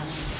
Gracias.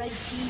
Red team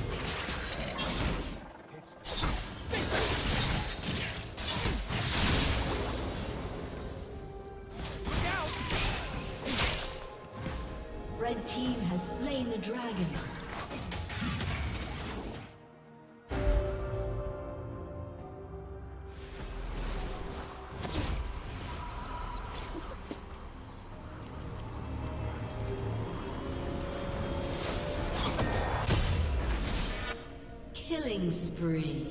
killing spree.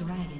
dragon.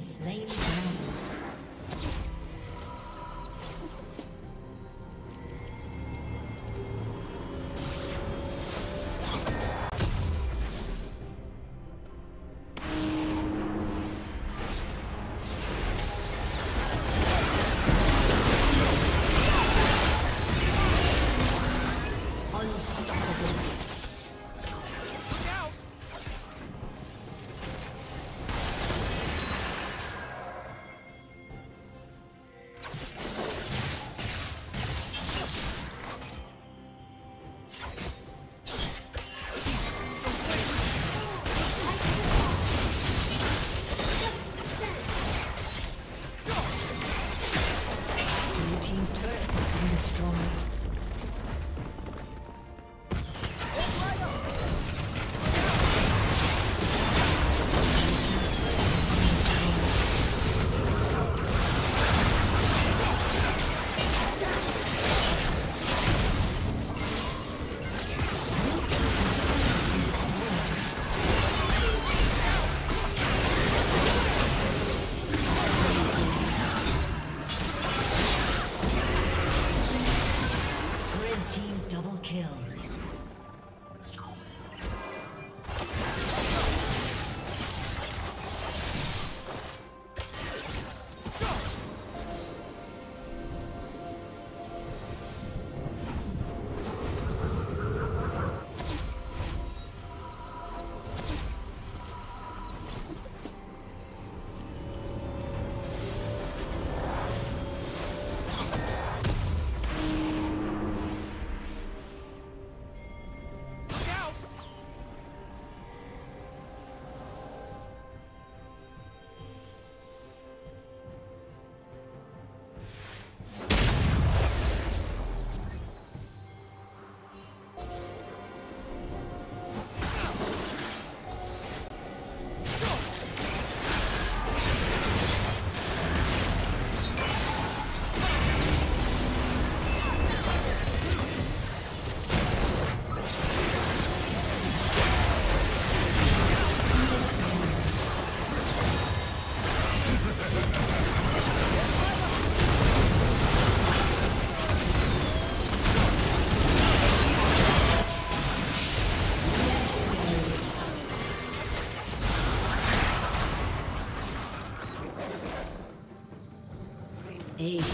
Has slain Destroyed.